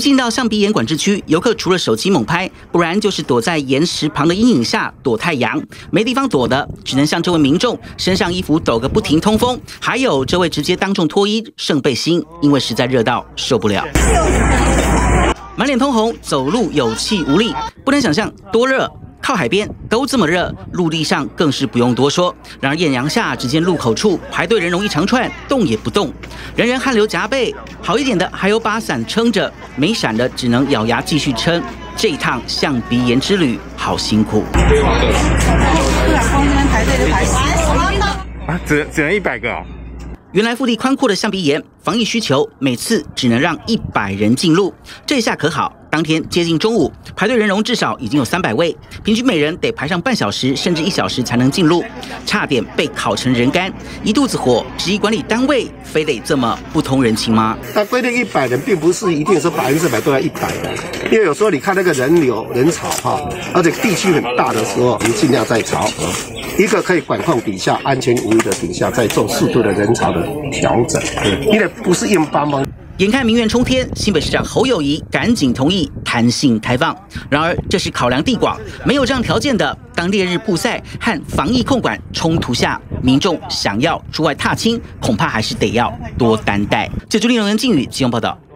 一进到象鼻岩管制区，游客除了手机猛拍，不然就是躲在岩石旁的阴影下躲太阳。没地方躲的，只能向这位民众，身上衣服抖个不停通风。还有这位直接当众脱衣剩背心，因为实在热到受不了，满脸通红，走路有气无力，不能想象多热。靠海边都这么热，陆地上更是不用多说。然而艳阳下，只见路口处排队人龙一长串，动也不动，人人汗流浃背。好一点的还有把伞撑着，没伞的只能咬牙继续撑。这一趟象鼻岩之旅好辛苦。啊，只只能一百个。哦原来腹地宽阔的象鼻岩，防疫需求每次只能让一百人进入，这下可好。当天接近中午，排队人龙至少已经有三百位，平均每人得排上半小时甚至一小时才能进入，差点被烤成人干，一肚子火。职业管理单位非得这么不通人情吗？那规定一百人，并不是一定是百分之百都要一百的，因为有时候你看那个人流人潮哈，而且地区很大的时候，你尽量在潮一个可以管控底下安全无虞的底下，再做适度的人潮的调整，因为不是硬邦邦。眼看民怨冲天，新北市长侯友谊赶紧同意弹性开放。然而，这是考量地广，没有这样条件的。当烈日曝晒和防疫控管冲突下，民众想要出外踏青，恐怕还是得要多担待。这朱立荣、人静宇集中报道。